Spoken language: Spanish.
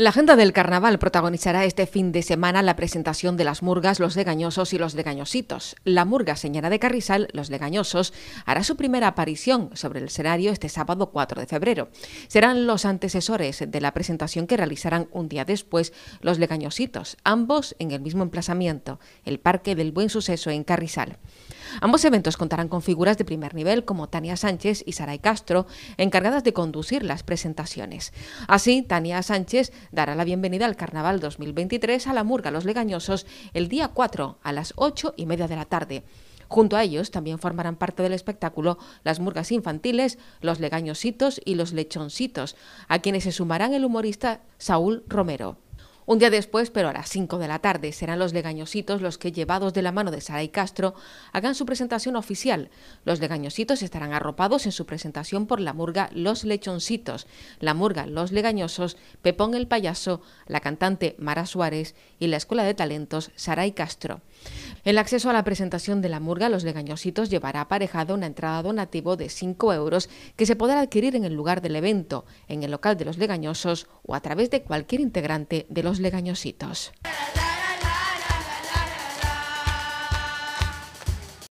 La agenda del carnaval protagonizará este fin de semana la presentación de las murgas, los legañosos y los legañositos. La murga señora de Carrizal, los legañosos, hará su primera aparición sobre el escenario este sábado 4 de febrero. Serán los antecesores de la presentación que realizarán un día después los legañositos, ambos en el mismo emplazamiento, el Parque del Buen Suceso en Carrizal. Ambos eventos contarán con figuras de primer nivel como Tania Sánchez y Saray Castro, encargadas de conducir las presentaciones. Así, Tania Sánchez dará la bienvenida al Carnaval 2023 a la Murga Los Legañosos el día 4 a las 8 y media de la tarde. Junto a ellos también formarán parte del espectáculo las murgas infantiles, los legañositos y los lechoncitos, a quienes se sumarán el humorista Saúl Romero. Un día después, pero a las 5 de la tarde, serán los legañositos los que, llevados de la mano de Sara y Castro, hagan su presentación oficial. Los legañositos estarán arropados en su presentación por la murga Los Lechoncitos, la murga Los Legañosos, Pepón el Payaso, la cantante Mara Suárez y la Escuela de Talentos Sara y Castro. El acceso a la presentación de la murga Los Legañositos llevará aparejado una entrada donativo de 5 euros que se podrá adquirir en el lugar del evento, en el local de los Legañosos o a través de cualquier integrante de los Legañositos.